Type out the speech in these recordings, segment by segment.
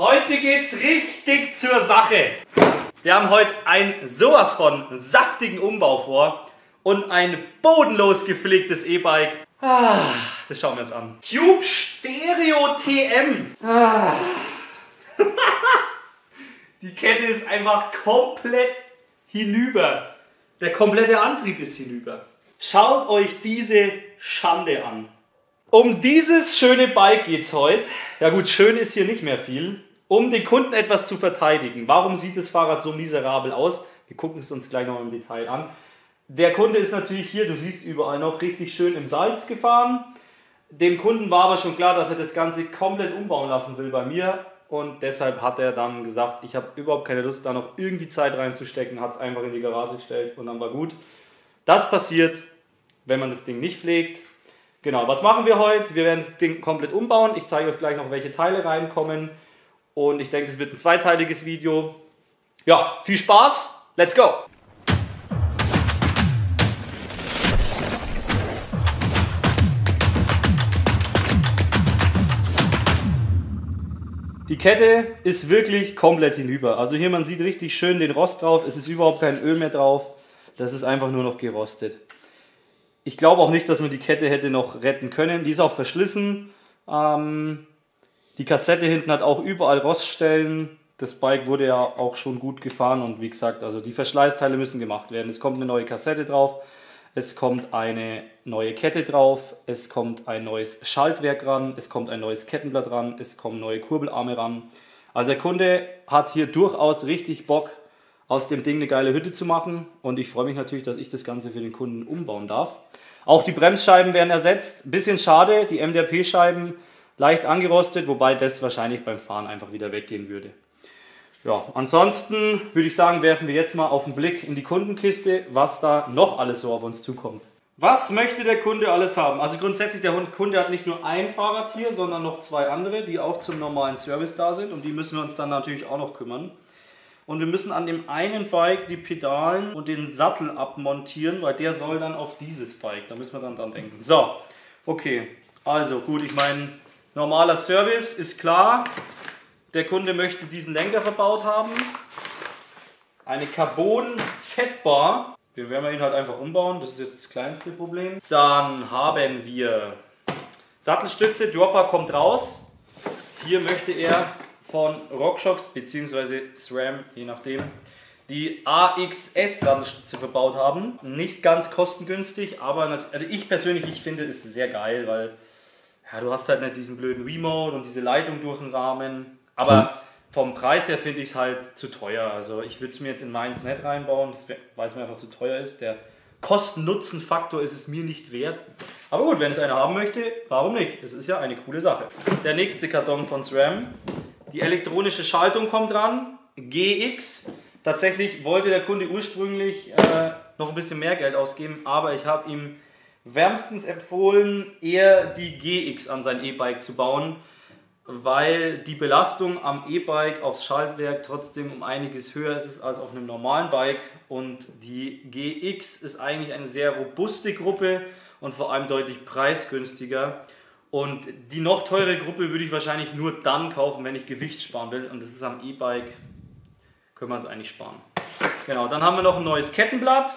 Heute geht's richtig zur Sache. Wir haben heute ein sowas von saftigen Umbau vor und ein bodenlos gepflegtes E-Bike. Ah, das schauen wir uns an. Cube Stereo TM. Ah. Die Kette ist einfach komplett hinüber. Der komplette Antrieb ist hinüber. Schaut euch diese Schande an. Um dieses schöne Bike geht's heute. Ja gut, schön ist hier nicht mehr viel. Um den Kunden etwas zu verteidigen. Warum sieht das Fahrrad so miserabel aus? Wir gucken es uns gleich noch im Detail an. Der Kunde ist natürlich hier, du siehst überall noch, richtig schön im Salz gefahren. Dem Kunden war aber schon klar, dass er das Ganze komplett umbauen lassen will bei mir. Und deshalb hat er dann gesagt, ich habe überhaupt keine Lust, da noch irgendwie Zeit reinzustecken, hat es einfach in die Garage gestellt und dann war gut. Das passiert, wenn man das Ding nicht pflegt. Genau, was machen wir heute? Wir werden das Ding komplett umbauen. Ich zeige euch gleich noch, welche Teile reinkommen. Und ich denke, es wird ein zweiteiliges Video. Ja, viel Spaß. Let's go! Die Kette ist wirklich komplett hinüber. Also hier, man sieht richtig schön den Rost drauf. Es ist überhaupt kein Öl mehr drauf. Das ist einfach nur noch gerostet. Ich glaube auch nicht, dass man die Kette hätte noch retten können. Die ist auch verschlissen. Ähm, die Kassette hinten hat auch überall Roststellen. Das Bike wurde ja auch schon gut gefahren und wie gesagt, also die Verschleißteile müssen gemacht werden. Es kommt eine neue Kassette drauf, es kommt eine neue Kette drauf, es kommt ein neues Schaltwerk ran, es kommt ein neues Kettenblatt ran, es kommen neue Kurbelarme ran. Also der Kunde hat hier durchaus richtig Bock, aus dem Ding eine geile Hütte zu machen und ich freue mich natürlich, dass ich das Ganze für den Kunden umbauen darf. Auch die Bremsscheiben werden ersetzt. Bisschen schade, die MDRP-Scheiben leicht angerostet, wobei das wahrscheinlich beim Fahren einfach wieder weggehen würde. Ja, ansonsten würde ich sagen, werfen wir jetzt mal auf den Blick in die Kundenkiste, was da noch alles so auf uns zukommt. Was möchte der Kunde alles haben? Also grundsätzlich, der Kunde hat nicht nur ein Fahrrad hier, sondern noch zwei andere, die auch zum normalen Service da sind. Und die müssen wir uns dann natürlich auch noch kümmern. Und wir müssen an dem einen Bike die Pedalen und den Sattel abmontieren, weil der soll dann auf dieses Bike. Da müssen wir dann dran denken. So, okay. Also gut, ich meine, normaler Service ist klar. Der Kunde möchte diesen Lenker verbaut haben. Eine Carbon-Fettbar. Wir werden ihn halt einfach umbauen. Das ist jetzt das kleinste Problem. Dann haben wir Sattelstütze. Dropper kommt raus. Hier möchte er von RockShox bzw. SRAM, je nachdem, die AXS-Sattelstütze verbaut haben. Nicht ganz kostengünstig, aber also ich persönlich, ich finde es sehr geil, weil ja, du hast halt nicht diesen blöden Remote und diese Leitung durch den Rahmen. Aber hm. vom Preis her finde ich es halt zu teuer. Also ich würde es mir jetzt in meins nicht reinbauen, weil es mir einfach zu teuer ist. Der Kosten-Nutzen-Faktor ist es mir nicht wert. Aber gut, wenn es einer haben möchte, warum nicht? Das ist ja eine coole Sache. Der nächste Karton von SRAM die elektronische Schaltung kommt dran, GX. Tatsächlich wollte der Kunde ursprünglich äh, noch ein bisschen mehr Geld ausgeben, aber ich habe ihm wärmstens empfohlen, eher die GX an sein E-Bike zu bauen, weil die Belastung am E-Bike aufs Schaltwerk trotzdem um einiges höher ist als auf einem normalen Bike und die GX ist eigentlich eine sehr robuste Gruppe und vor allem deutlich preisgünstiger. Und die noch teure Gruppe würde ich wahrscheinlich nur dann kaufen, wenn ich Gewicht sparen will. Und das ist am E-Bike, können wir es eigentlich sparen. Genau, dann haben wir noch ein neues Kettenblatt.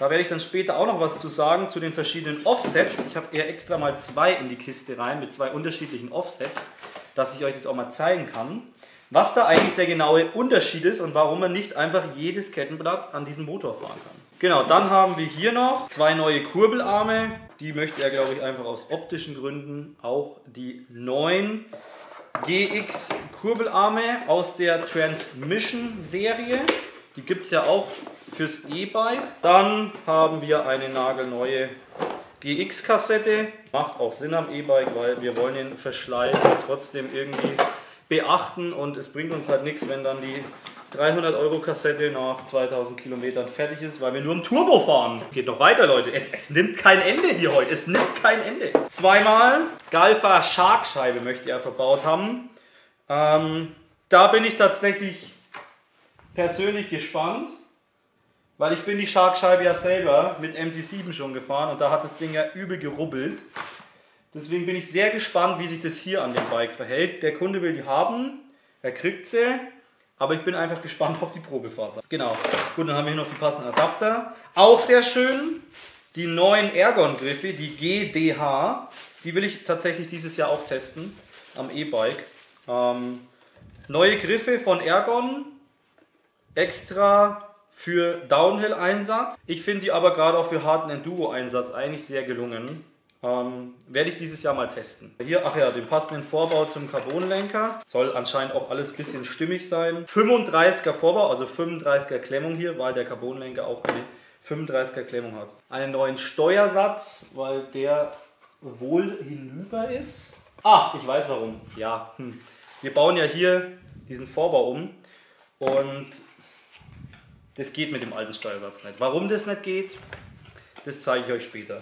Da werde ich dann später auch noch was zu sagen zu den verschiedenen Offsets. Ich habe eher extra mal zwei in die Kiste rein mit zwei unterschiedlichen Offsets, dass ich euch das auch mal zeigen kann. Was da eigentlich der genaue Unterschied ist und warum man nicht einfach jedes Kettenblatt an diesen Motor fahren kann. Genau, dann haben wir hier noch zwei neue Kurbelarme. Die möchte er, glaube ich, einfach aus optischen Gründen auch die neuen GX Kurbelarme aus der Transmission Serie. Die gibt es ja auch fürs E-Bike. Dann haben wir eine nagelneue GX-Kassette. Macht auch Sinn am E-Bike, weil wir wollen den Verschleiß trotzdem irgendwie beachten und es bringt uns halt nichts, wenn dann die 300 Euro Kassette nach 2000 Kilometern fertig ist, weil wir nur im Turbo fahren. Geht noch weiter, Leute. Es, es nimmt kein Ende hier heute. Es nimmt kein Ende. Zweimal Galfa Scharkscheibe möchte er verbaut haben. Ähm, da bin ich tatsächlich persönlich gespannt, weil ich bin die Scharkscheibe ja selber mit MT7 schon gefahren und da hat das Ding ja übel gerubbelt. Deswegen bin ich sehr gespannt, wie sich das hier an dem Bike verhält. Der Kunde will die haben. Er kriegt sie, aber ich bin einfach gespannt auf die Probefahrt. Genau. Gut, dann haben wir hier noch die passenden Adapter. Auch sehr schön. Die neuen Ergon-Griffe, die GDH. Die will ich tatsächlich dieses Jahr auch testen am E-Bike. Ähm, neue Griffe von Ergon. Extra für Downhill-Einsatz. Ich finde die aber gerade auch für harten Enduro-Einsatz eigentlich sehr gelungen. Ähm, werde ich dieses Jahr mal testen. Hier, ach ja, den passenden Vorbau zum Carbonlenker. Soll anscheinend auch alles ein bisschen stimmig sein. 35er Vorbau, also 35er Klemmung hier, weil der Carbonlenker auch eine 35er Klemmung hat. Einen neuen Steuersatz, weil der wohl hinüber ist. Ah, ich weiß warum. Ja, hm. wir bauen ja hier diesen Vorbau um und das geht mit dem alten Steuersatz nicht. Warum das nicht geht, das zeige ich euch später.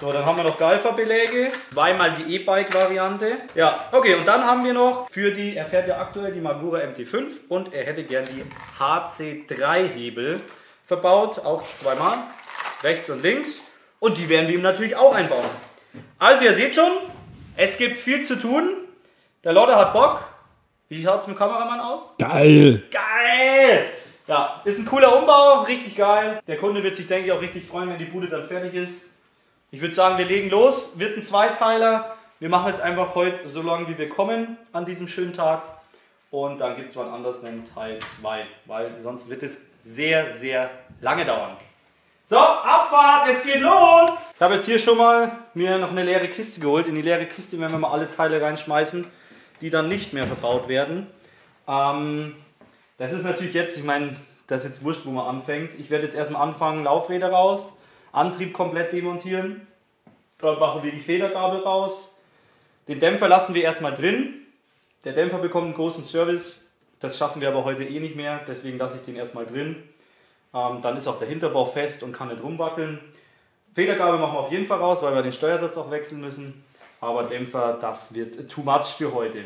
So, dann haben wir noch Galfa-Beläge. Zweimal die E-Bike-Variante. Ja, okay, und dann haben wir noch für die, er fährt ja aktuell die Magura MT5 und er hätte gern die HC3-Hebel verbaut. Auch zweimal. Rechts und links. Und die werden wir ihm natürlich auch einbauen. Also, ihr seht schon, es gibt viel zu tun. Der Lotte hat Bock. Wie schaut es mit dem Kameramann aus? Geil! Geil! Ja, ist ein cooler Umbau, richtig geil. Der Kunde wird sich, denke ich, auch richtig freuen, wenn die Bude dann fertig ist. Ich würde sagen, wir legen los. Wird ein Zweiteiler. Wir machen jetzt einfach heute so lange, wie wir kommen an diesem schönen Tag. Und dann gibt es wann anders einen Teil 2, weil sonst wird es sehr, sehr lange dauern. So, Abfahrt, es geht los! Ich habe jetzt hier schon mal mir noch eine leere Kiste geholt. In die leere Kiste werden wir mal alle Teile reinschmeißen, die dann nicht mehr verbaut werden. Ähm, das ist natürlich jetzt, ich meine, das ist jetzt wurscht, wo man anfängt. Ich werde jetzt erstmal anfangen, Laufräder raus Antrieb komplett demontieren. Dann machen wir die Federgabel raus. Den Dämpfer lassen wir erstmal drin. Der Dämpfer bekommt einen großen Service. Das schaffen wir aber heute eh nicht mehr. Deswegen lasse ich den erstmal drin. Ähm, dann ist auch der Hinterbau fest und kann nicht rumwackeln. Federgabel machen wir auf jeden Fall raus, weil wir den Steuersatz auch wechseln müssen. Aber Dämpfer, das wird too much für heute.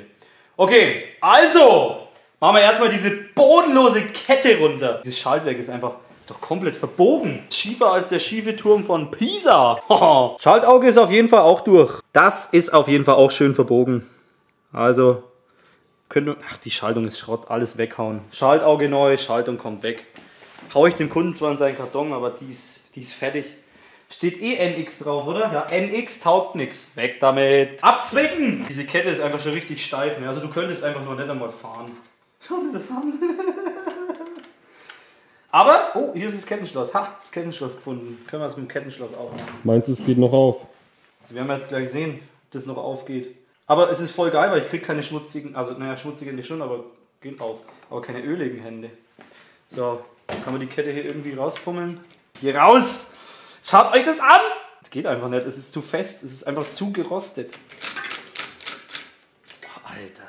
Okay, also machen wir erstmal diese bodenlose Kette runter. Dieses Schaltwerk ist einfach ist doch komplett verbogen. Schiefer als der schiefe Turm von Pisa. Schaltauge ist auf jeden Fall auch durch. Das ist auf jeden Fall auch schön verbogen. Also, könnte. Ach, die Schaltung ist Schrott. Alles weghauen. Schaltauge neu, Schaltung kommt weg. Hau ich dem Kunden zwar in seinen Karton, aber die ist, die ist fertig. Steht eh NX drauf, oder? Ja, NX taugt nichts. Weg damit. Abzwicken! Diese Kette ist einfach schon richtig steif. Ne? Also du könntest einfach nur nicht einmal fahren. Dir das an. Aber, oh, hier ist das Kettenschloss. Ha, das Kettenschloss gefunden. Können wir das mit dem Kettenschloss auch machen. Meinst du, es geht noch auf? Also wir werden jetzt gleich sehen, ob das noch aufgeht. Aber es ist voll geil, weil ich kriege keine schmutzigen, also naja, schmutzige Hände schon, aber geht auf. Aber keine öligen Hände. So, kann man die Kette hier irgendwie rausfummeln. Hier raus! Schaut euch das an! Es geht einfach nicht, es ist zu fest, es ist einfach zu gerostet. Oh, Alter.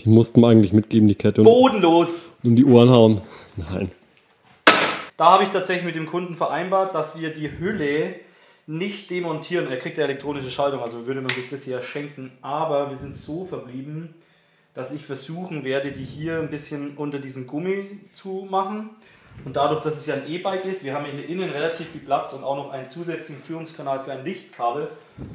Die mussten wir eigentlich mitgeben, die Kette. Bodenlos! Um die Ohren hauen. Nein. Da habe ich tatsächlich mit dem Kunden vereinbart, dass wir die Hülle nicht demontieren. Er kriegt ja elektronische Schaltung, also würde man sich das hier schenken. Aber wir sind so verblieben, dass ich versuchen werde, die hier ein bisschen unter diesen Gummi zu machen. Und dadurch, dass es ja ein E-Bike ist, wir haben hier innen relativ viel Platz und auch noch einen zusätzlichen Führungskanal für ein Lichtkabel.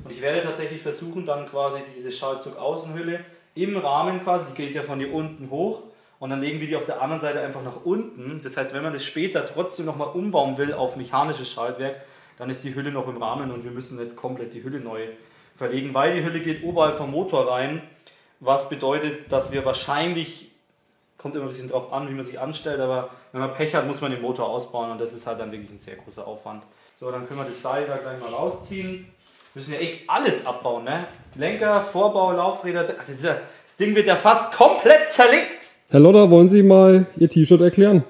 Und ich werde tatsächlich versuchen, dann quasi diese Schaltzug-Außenhülle im Rahmen quasi, die geht ja von hier unten hoch, und dann legen wir die auf der anderen Seite einfach nach unten. Das heißt, wenn man das später trotzdem nochmal umbauen will auf mechanisches Schaltwerk, dann ist die Hülle noch im Rahmen und wir müssen nicht komplett die Hülle neu verlegen, weil die Hülle geht oberhalb vom Motor rein, was bedeutet, dass wir wahrscheinlich, kommt immer ein bisschen drauf an, wie man sich anstellt, aber wenn man Pech hat, muss man den Motor ausbauen und das ist halt dann wirklich ein sehr großer Aufwand. So, dann können wir das Seil da gleich mal rausziehen. Wir müssen ja echt alles abbauen, ne? Lenker, Vorbau, Laufräder, also das Ding wird ja fast komplett zerlegt. Herr Lodder, wollen Sie mal Ihr T-Shirt erklären?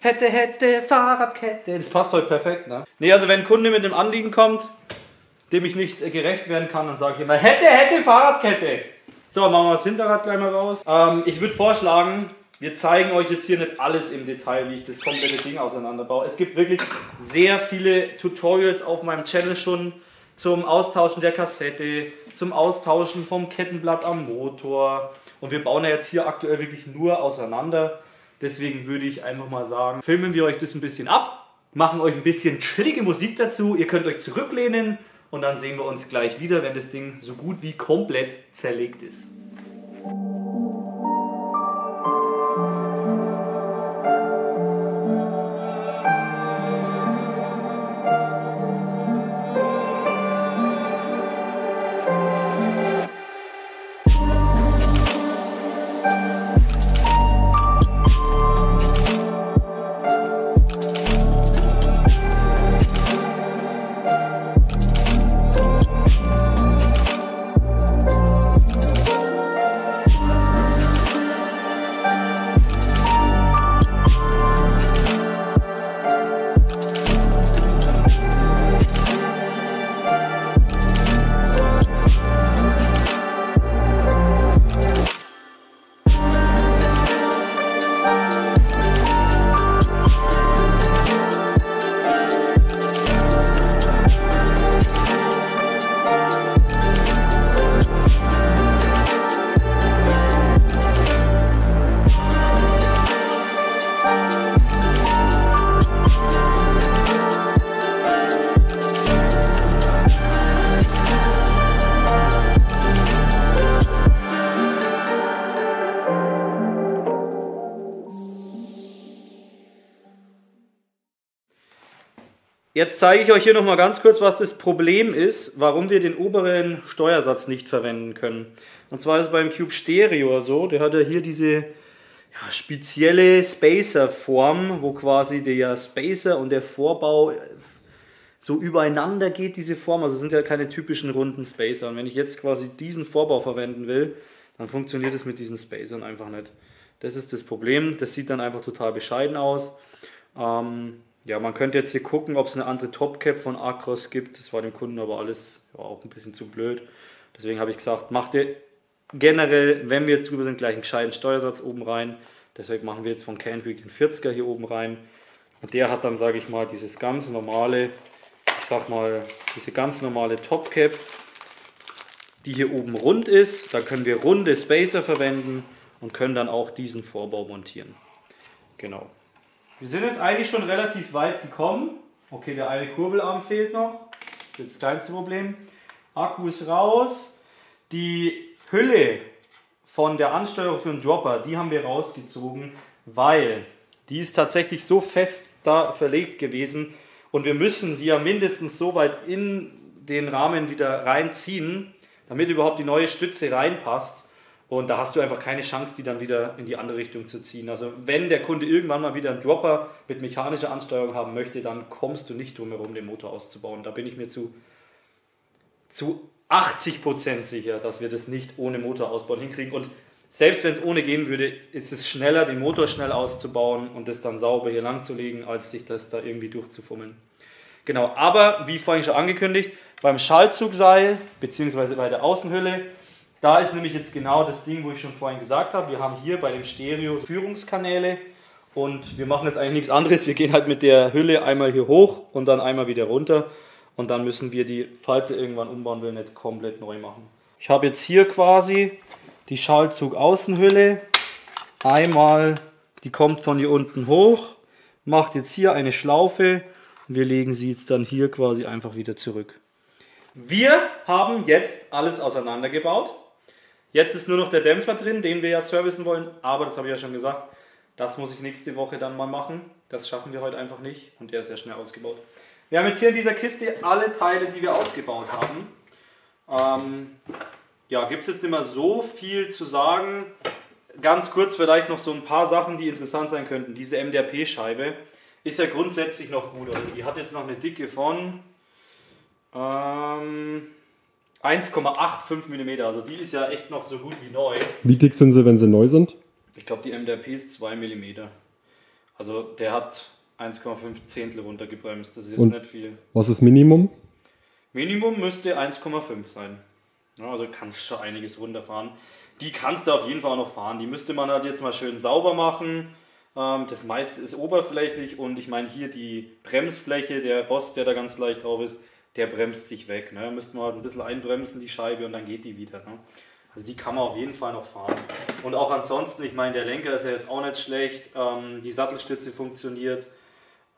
Hätte, hätte, Fahrradkette. Das passt heute perfekt, ne? Nee, also wenn ein Kunde mit einem Anliegen kommt, dem ich nicht gerecht werden kann, dann sage ich immer, hätte, hätte, Fahrradkette. So, machen wir das Hinterrad gleich mal raus. Ähm, ich würde vorschlagen, wir zeigen euch jetzt hier nicht alles im Detail, wie ich das komplette Ding auseinanderbaue. Es gibt wirklich sehr viele Tutorials auf meinem Channel schon zum Austauschen der Kassette, zum Austauschen vom Kettenblatt am Motor, und wir bauen ja jetzt hier aktuell wirklich nur auseinander. Deswegen würde ich einfach mal sagen, filmen wir euch das ein bisschen ab, machen euch ein bisschen chillige Musik dazu. Ihr könnt euch zurücklehnen und dann sehen wir uns gleich wieder, wenn das Ding so gut wie komplett zerlegt ist. Jetzt zeige ich euch hier nochmal ganz kurz, was das Problem ist, warum wir den oberen Steuersatz nicht verwenden können. Und zwar ist es beim Cube Stereo so, der hat ja hier diese ja, spezielle Spacer-Form, wo quasi der Spacer und der Vorbau so übereinander geht, diese Form. Also sind ja keine typischen runden Spacer. Und wenn ich jetzt quasi diesen Vorbau verwenden will, dann funktioniert es mit diesen Spacern einfach nicht. Das ist das Problem. Das sieht dann einfach total bescheiden aus. Ähm, ja, man könnte jetzt hier gucken, ob es eine andere Topcap von Acros gibt. Das war dem Kunden aber alles ja, auch ein bisschen zu blöd. Deswegen habe ich gesagt, macht ihr generell, wenn wir jetzt drüber sind, gleich einen gescheiten Steuersatz oben rein. Deswegen machen wir jetzt von Cantrick den 40er hier oben rein. Und der hat dann, sage ich mal, dieses ganz normale, ich sag mal, diese ganz normale Topcap, die hier oben rund ist. Da können wir runde Spacer verwenden und können dann auch diesen Vorbau montieren. Genau. Wir sind jetzt eigentlich schon relativ weit gekommen. Okay, der eine Kurbelarm fehlt noch. Das ist das kleinste Problem. Akku ist raus. Die Hülle von der Ansteuerung für den Dropper, die haben wir rausgezogen, weil die ist tatsächlich so fest da verlegt gewesen und wir müssen sie ja mindestens so weit in den Rahmen wieder reinziehen, damit überhaupt die neue Stütze reinpasst. Und da hast du einfach keine Chance, die dann wieder in die andere Richtung zu ziehen. Also wenn der Kunde irgendwann mal wieder einen Dropper mit mechanischer Ansteuerung haben möchte, dann kommst du nicht drum herum, den Motor auszubauen. Da bin ich mir zu, zu 80% sicher, dass wir das nicht ohne Motorausbau hinkriegen. Und selbst wenn es ohne gehen würde, ist es schneller, den Motor schnell auszubauen und das dann sauber hier lang zu legen, als sich das da irgendwie durchzufummeln. Genau, aber wie vorhin schon angekündigt, beim Schaltzugseil bzw. bei der Außenhülle da ist nämlich jetzt genau das Ding, wo ich schon vorhin gesagt habe. Wir haben hier bei dem Stereo Führungskanäle und wir machen jetzt eigentlich nichts anderes. Wir gehen halt mit der Hülle einmal hier hoch und dann einmal wieder runter und dann müssen wir die, falls ihr irgendwann umbauen will, nicht komplett neu machen. Ich habe jetzt hier quasi die Schaltzug-Außenhülle. Einmal, die kommt von hier unten hoch, macht jetzt hier eine Schlaufe und wir legen sie jetzt dann hier quasi einfach wieder zurück. Wir haben jetzt alles auseinandergebaut. Jetzt ist nur noch der Dämpfer drin, den wir ja servicen wollen, aber das habe ich ja schon gesagt, das muss ich nächste Woche dann mal machen. Das schaffen wir heute einfach nicht und der ist sehr schnell ausgebaut. Wir haben jetzt hier in dieser Kiste alle Teile, die wir ausgebaut haben. Ähm, ja, gibt es jetzt nicht mehr so viel zu sagen. Ganz kurz vielleicht noch so ein paar Sachen, die interessant sein könnten. Diese MDRP-Scheibe ist ja grundsätzlich noch gut. Also die hat jetzt noch eine Dicke von ähm, 1,85 mm, also die ist ja echt noch so gut wie neu. Wie dick sind sie, wenn sie neu sind? Ich glaube, die MDRP ist 2 mm. Also der hat 1,5 Zehntel runtergebremst, das ist jetzt Und nicht viel. Was ist Minimum? Minimum müsste 1,5 sein. Ja, also kannst schon einiges runterfahren. Die kannst du auf jeden Fall auch noch fahren. Die müsste man halt jetzt mal schön sauber machen. Ähm, das meiste ist oberflächlich und ich meine hier die Bremsfläche, der Rost, der da ganz leicht drauf ist, der bremst sich weg. Ne? Da müsste man halt ein bisschen einbremsen, die Scheibe, und dann geht die wieder. Ne? Also die kann man auf jeden Fall noch fahren. Und auch ansonsten, ich meine, der Lenker ist ja jetzt auch nicht schlecht. Ähm, die Sattelstütze funktioniert.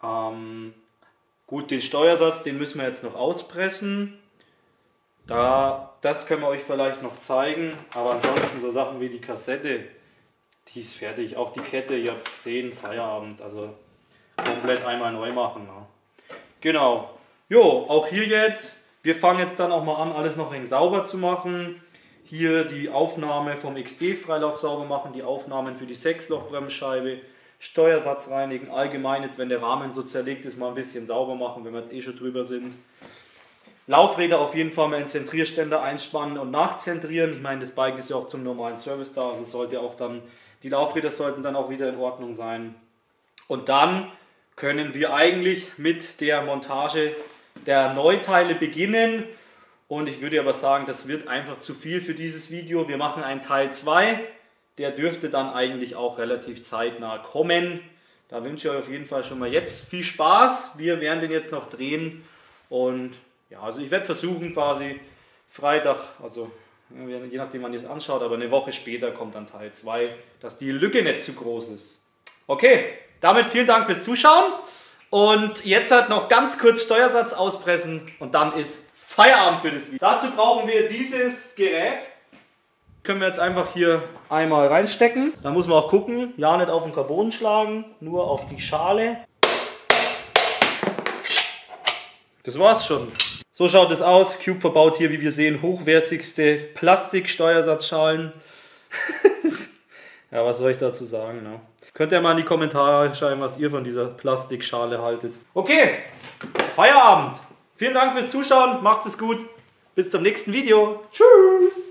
Ähm, gut, den Steuersatz, den müssen wir jetzt noch auspressen. Da, das können wir euch vielleicht noch zeigen. Aber ansonsten so Sachen wie die Kassette, die ist fertig. Auch die Kette, ihr habt es gesehen, Feierabend. Also komplett einmal neu machen. Ne? Genau. Jo, auch hier jetzt. Wir fangen jetzt dann auch mal an, alles noch ein sauber zu machen. Hier die Aufnahme vom XD-Freilauf sauber machen, die Aufnahmen für die Sechsloch-Bremsscheibe, Steuersatz reinigen, allgemein jetzt, wenn der Rahmen so zerlegt ist, mal ein bisschen sauber machen, wenn wir jetzt eh schon drüber sind. Laufräder auf jeden Fall mal in Zentrierständer einspannen und nachzentrieren. Ich meine, das Bike ist ja auch zum normalen Service da, also sollte auch dann, die Laufräder sollten dann auch wieder in Ordnung sein. Und dann können wir eigentlich mit der Montage der Neuteile beginnen. Und ich würde aber sagen, das wird einfach zu viel für dieses Video. Wir machen einen Teil 2. Der dürfte dann eigentlich auch relativ zeitnah kommen. Da wünsche ich euch auf jeden Fall schon mal jetzt viel Spaß. Wir werden den jetzt noch drehen. Und ja, also ich werde versuchen quasi Freitag, also je nachdem wann ihr es anschaut, aber eine Woche später kommt dann Teil 2, dass die Lücke nicht zu groß ist. Okay, damit vielen Dank fürs Zuschauen. Und jetzt halt noch ganz kurz Steuersatz auspressen und dann ist Feierabend für das Video. Dazu brauchen wir dieses Gerät. Können wir jetzt einfach hier einmal reinstecken. Da muss man auch gucken, ja nicht auf den Carbon schlagen, nur auf die Schale. Das war's schon. So schaut es aus. Cube verbaut hier, wie wir sehen, hochwertigste Plastiksteuersatzschalen. ja, was soll ich dazu sagen? Ne? Könnt ihr mal in die Kommentare schreiben, was ihr von dieser Plastikschale haltet. Okay, Feierabend. Vielen Dank fürs Zuschauen. Macht es gut. Bis zum nächsten Video. Tschüss.